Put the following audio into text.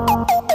you